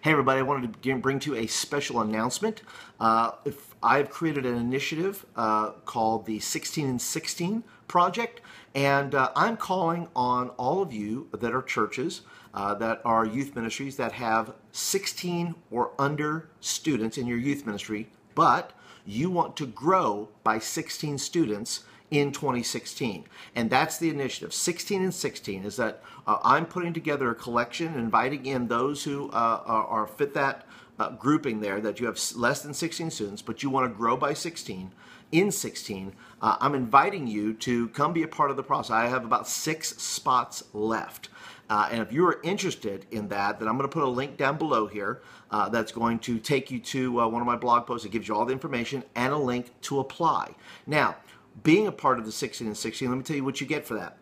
Hey, everybody, I wanted to bring to you a special announcement. Uh, if I've created an initiative uh, called the 16 and 16 Project, and uh, I'm calling on all of you that are churches, uh, that are youth ministries that have 16 or under students in your youth ministry, but you want to grow by 16 students in 2016. And that's the initiative. 16 and 16 is that uh, I'm putting together a collection, inviting in those who uh, are, are, fit that uh, grouping there, that you have less than 16 students, but you want to grow by 16. In 16, uh, I'm inviting you to come be a part of the process. I have about six spots left. Uh, and if you're interested in that, then I'm going to put a link down below here uh, that's going to take you to uh, one of my blog posts that gives you all the information and a link to apply. Now, being a part of the 16 and 16, let me tell you what you get for that.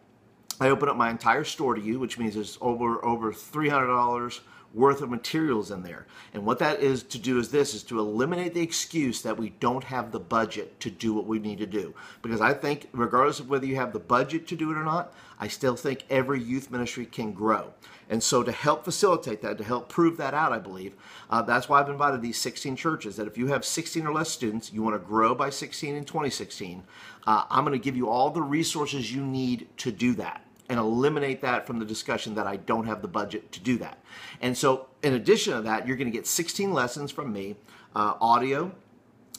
I open up my entire store to you, which means it's over over $300 worth of materials in there. And what that is to do is this, is to eliminate the excuse that we don't have the budget to do what we need to do. Because I think regardless of whether you have the budget to do it or not, I still think every youth ministry can grow. And so to help facilitate that, to help prove that out, I believe, uh, that's why I've invited these 16 churches, that if you have 16 or less students, you want to grow by 16 in 2016, uh, I'm going to give you all the resources you need to do that and eliminate that from the discussion that I don't have the budget to do that. And so, in addition to that, you're going to get 16 lessons from me, uh, audio,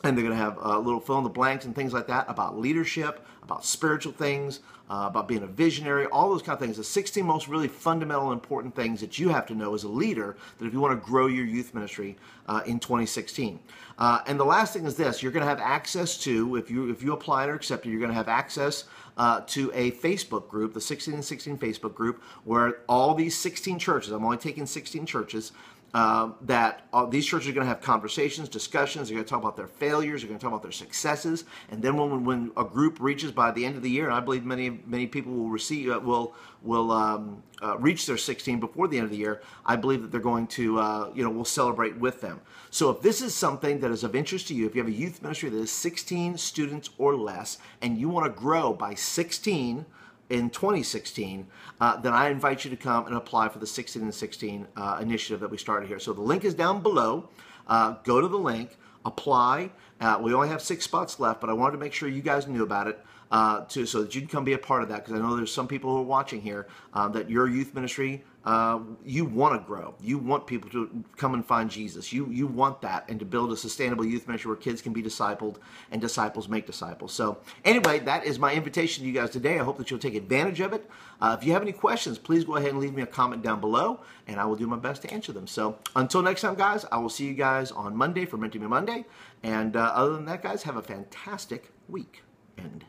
and they're going to have a little fill in the blanks and things like that about leadership, about spiritual things, uh, about being a visionary, all those kind of things. The 16 most really fundamental important things that you have to know as a leader that if you want to grow your youth ministry uh, in 2016. Uh, and the last thing is this: you're going to have access to if you if you apply and are accepted, you're going to have access uh, to a Facebook group, the 16 and 16 Facebook group, where all these 16 churches. I'm only taking 16 churches uh, that uh, these churches are going to have conversations, discussions. They're going to talk about their failures. They're going to talk about their successes. And then when, when a group reaches by the end of the year, and I believe many many people will receive uh, will will um, uh, reach their 16 before the end of the year. I believe that they're going to uh, you know we'll celebrate with them. So if this is something that is of interest to you, if you have a youth ministry that is 16 students or less, and you want to grow by 16 in 2016, uh, then I invite you to come and apply for the 16 and 16 uh, initiative that we started here. So the link is down below. Uh, go to the link, apply. Uh, we only have six spots left, but I wanted to make sure you guys knew about it uh, to, so that you can come be a part of that because I know there's some people who are watching here uh, that your youth ministry uh, you want to grow. You want people to come and find Jesus. You you want that and to build a sustainable youth ministry where kids can be discipled and disciples make disciples. So anyway, that is my invitation to you guys today. I hope that you'll take advantage of it. Uh, if you have any questions, please go ahead and leave me a comment down below, and I will do my best to answer them. So until next time, guys, I will see you guys on Monday for Mentoring Me Monday. And uh, other than that, guys, have a fantastic week. End.